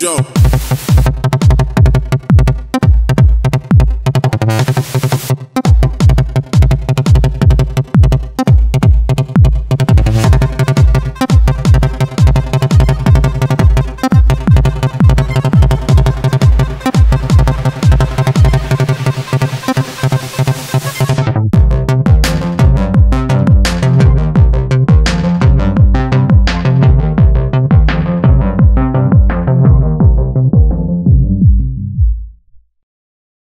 Yo.